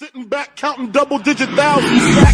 Sitting back counting double digit thousands.